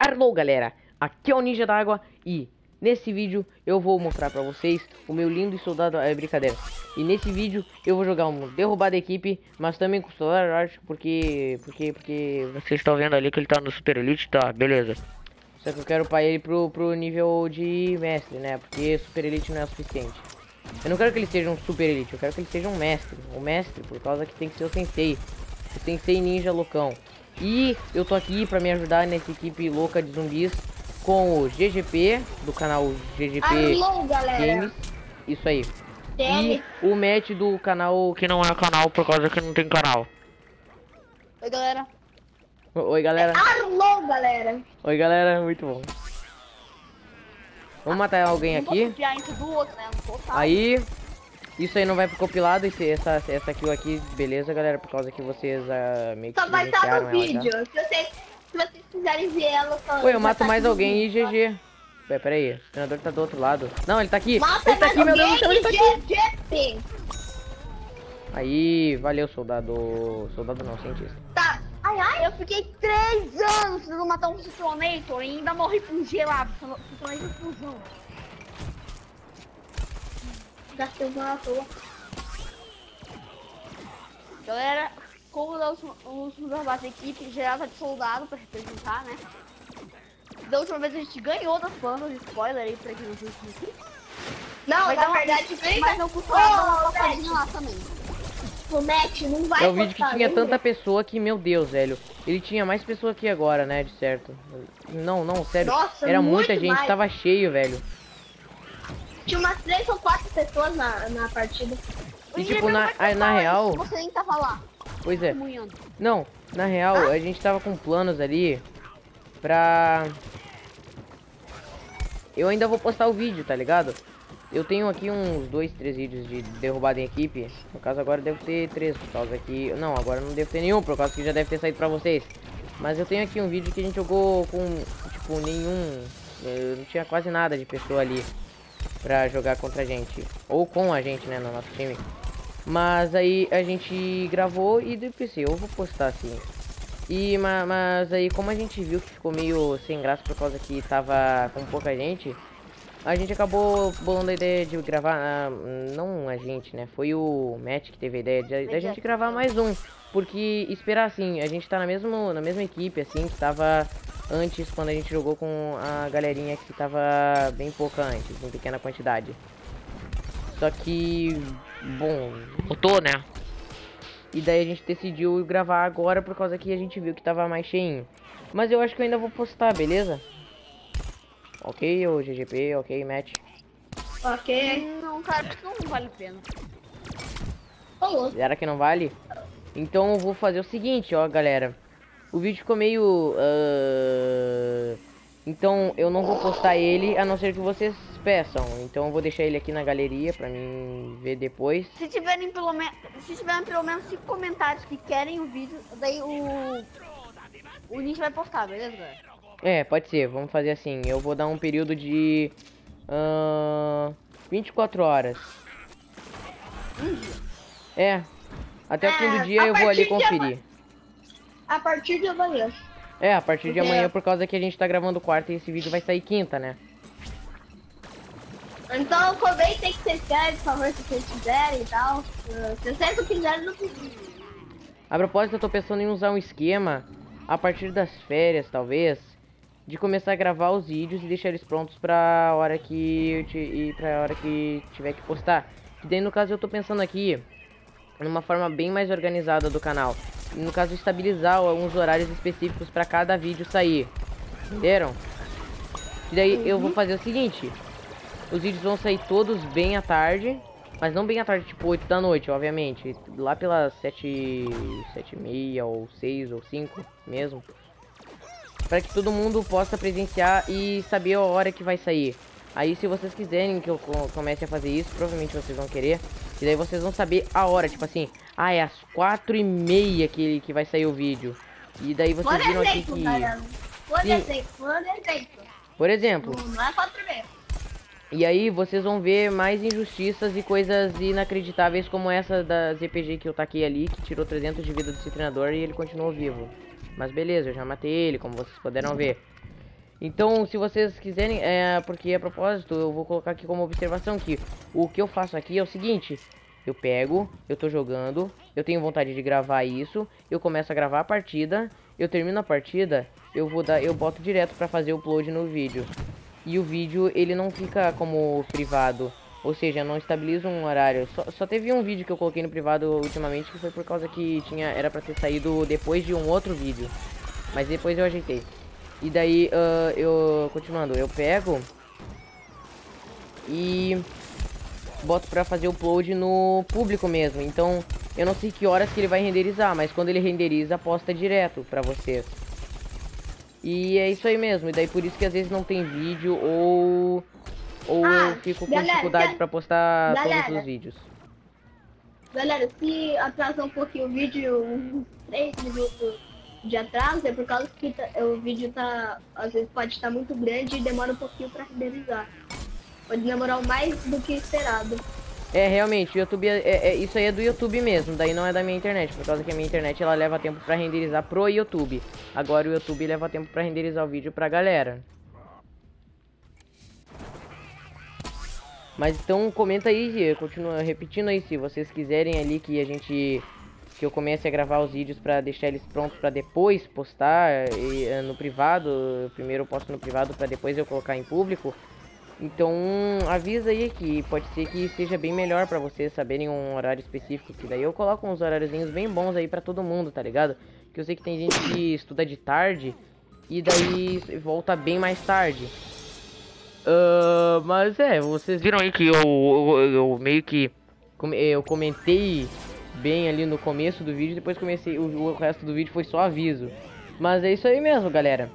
Arlou galera, aqui é o Ninja d'Água e nesse vídeo eu vou mostrar pra vocês o meu lindo soldado, é brincadeira. E nesse vídeo eu vou jogar um derrubado equipe, mas também com soldado arte porque, porque, porque vocês estão vendo ali que ele tá no Super Elite, tá, beleza. Só que eu quero upar ele pro, pro nível de mestre, né, porque Super Elite não é o suficiente. Eu não quero que ele seja um Super Elite, eu quero que ele seja um mestre, um mestre, por causa que tem que ser o Sensei O Sensei Ninja loucão e eu tô aqui pra me ajudar nessa equipe louca de zumbis com o GGP, do canal GGP Alô, Games. Isso aí. E o Matt do canal que não é canal por causa que não tem canal. Oi, galera. Oi, galera. Alô, galera. Oi, galera. Muito bom. Vamos matar alguém aqui. né? Aí, isso aí não vai pro compilado, esse, essa, essa kill aqui, beleza, galera? Por causa que vocês uh, meio que Só vai estar no vídeo. Se vocês, se vocês quiserem ver ela só. Oi, eu mato tá mais alguém e? GG. Pera, pera aí, o treinador tá do outro lado. Não, ele tá aqui. Mata ele tá aqui, meu Deus do céu, ele tá aqui. Aí, valeu, soldado. Soldado não, cientista. Tá. Ai, ai, eu fiquei três anos tentando matar um Ciclonator e ainda morri com gelado. Ciclonator fusão. Gastei uma à toa. Galera, como nós usamos a equipe gerada de soldado pra representar, né? Da última vez a gente ganhou das bandas, spoiler aí pra quem não viu isso aqui. Não, Mas na não- verdade, vem Mas não custa Ô, nada passadinha lá também. o Matt não vai É o vídeo que tinha ainda. tanta pessoa que, meu Deus, velho. Ele tinha mais pessoa aqui agora, né, de certo. Não, não, sério. Nossa, Era muita gente, mais. tava cheio, velho. Tinha umas três ou quatro pessoas na, na partida. E tipo, na, aí, na real, Você nem tava lá, pois é. Não, na real, a gente tava com planos ali pra... Eu ainda vou postar o vídeo, tá ligado? Eu tenho aqui uns dois, três vídeos de derrubada em equipe. No caso agora devo ter três, por causa que... Não, agora não devo ter nenhum, por causa que já deve ter saído pra vocês. Mas eu tenho aqui um vídeo que a gente jogou com, tipo, nenhum... eh, Não tinha quase nada de pessoa ali pra jogar contra a gente. Ou com a gente, né, no nosso time. Mas aí a gente gravou e do PC, eu vou postar assim. E ma- mas aí como a gente viu que ficou meio sem graça por causa que tava com pouca gente, a gente acabou bolando a ideia de gravar, ah, não a gente, né? Foi o Matt que teve a ideia de, da gente gravar mais um, porque esperar assim, a gente tá na mesma na mesma equipe assim que tava antes quando a gente jogou com a galerinha que tava bem pouca antes, em pequena quantidade. Só que, bom, voltou, né? E daí a gente decidiu gravar agora por causa que a gente viu que tava mais cheinho. Mas eu acho que eu ainda vou postar, beleza? Ok, o GGP, ok, Matt. Ok. Não, cara, isso não vale a pena. Falou. Será que não vale? Então eu vou fazer o seguinte, ó, galera. O vídeo ficou meio... ah, Então eu não vou postar ele, a não ser que vocês peçam. Então eu vou deixar ele aqui na galeria pra mim ver depois. Se tiverem pelo menos, se tiverem pelo menos cinco comentários que querem o vídeo, daí o o Ninja vai postar, beleza? É, pode ser, vamos fazer assim. Eu vou dar um período de... ah, 24 horas. É, até o fim do É, dia eu vou ali conferir. A partir de amanhã. É, a partir de Porque- amanhã, por causa que a gente tá gravando quarta e esse vídeo vai sair quinta, né? Então comentem o que vocês querem, por favor, se vocês quiserem e tal. Uh, Se vocês não quiserem, não. A propósito, eu tô pensando em usar um esquema, a partir das férias, talvez, de começar a gravar os vídeos e deixar eles prontos pra hora que eu te, e pra hora que tiver que postar. E daí, no caso, eu tô pensando aqui numa forma bem mais organizada do canal. No caso, estabilizar alguns horários específicos pra cada vídeo sair. Entenderam? E daí, eu vou fazer o seguinte. Os vídeos vão sair todos bem à tarde. Mas não bem à tarde, tipo 8 da noite, obviamente. Lá pelas 7, 7 e meia, ou 6, ou 5 mesmo. Para que todo mundo possa presenciar e saber a hora que vai sair. Aí se vocês quiserem que eu co- comece a fazer isso, provavelmente vocês vão querer. E daí vocês vão saber a hora, tipo assim, ah, é às 4 e meia que, que vai sair o vídeo. E daí vocês Por viram aqui exemplo, que... galera. Por Sim. exemplo, por exemplo. Por exemplo, Não não é quatro meses. E aí vocês vão ver mais injustiças e coisas inacreditáveis como essa da ZPG que eu taquei ali, que tirou 300 de vida desse treinador e ele continuou vivo. Mas beleza, eu já matei ele, como vocês puderam ver. Então, se vocês quiserem, é porque a propósito, eu vou colocar aqui como observação que o que eu faço aqui é o seguinte: eu pego, eu tô jogando, eu tenho vontade de gravar isso, eu começo a gravar a partida, eu termino a partida, eu vou dar, eu boto direto para fazer o upload no vídeo. E o vídeo ele não fica como privado, ou seja, não estabiliza um horário. Só, só teve um vídeo que eu coloquei no privado ultimamente que foi por causa que tinha era para ter saído depois de um outro vídeo, mas depois eu ajeitei. E daí, uh, eu continuando, eu pego e boto pra fazer o upload no público mesmo. Então, eu não sei que horas que ele vai renderizar, mas quando ele renderiza, posta direto pra vocês. E é isso aí mesmo, e daí por isso que às vezes não tem vídeo ou ou ah, eu fico com galera, dificuldade para postar galera, todos os vídeos. Galera, se atrasar um pouquinho o vídeo, uns 3 minutos de atraso, é por causa que tá, o vídeo tá, às vezes pode estar muito grande e demora um pouquinho para renderizar. Pode demorar mais do que esperado. É, realmente, o YouTube é, é, é, isso aí é do YouTube mesmo, daí não é da minha internet, por causa que a minha internet ela leva tempo pra renderizar pro YouTube. Agora o YouTube leva tempo pra renderizar o vídeo pra galera. Mas então comenta aí, continua repetindo aí se vocês quiserem ali que a gente que eu comece a gravar os vídeos para deixar eles prontos para depois postar e, eh, no privado. Primeiro eu posto no privado para depois eu colocar em público. Então avisa aí que pode ser que seja bem melhor para vocês saberem um horário específico, que daí eu coloco uns horáriozinhos bem bons aí para todo mundo, tá ligado? Que eu sei que tem gente que estuda de tarde e daí volta bem mais tarde. Uh, mas é, vocês viram aí que eu, eu, eu meio que eu comentei bem ali no começo do vídeo, depois comecei o, o resto do vídeo foi só aviso. Mas é isso aí mesmo, galera.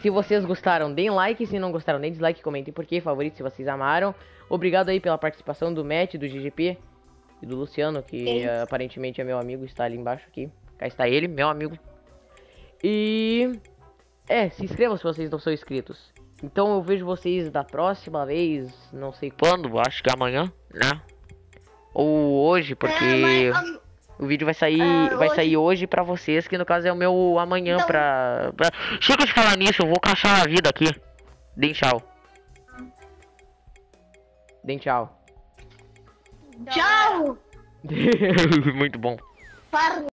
Se vocês gostaram, deem like, se não gostaram, deem dislike, comentem por que, favorito se vocês amaram. Obrigado aí pela participação do Matt, do GGP e do Luciano, que uh, aparentemente é meu amigo, está ali embaixo aqui. Cá está ele, meu amigo. E... É, se inscrevam se vocês não são inscritos. Então eu vejo vocês da próxima vez, não sei quando, acho que amanhã, né? Ou hoje, porque é, mas, um, o vídeo vai sair, uh, vai hoje... sair hoje pra vocês, que no caso é o meu amanhã então... pra, pra... Chega de falar nisso, eu vou caçar a vida aqui. Deem tchau. Deem tchau. Tchau! Muito bom.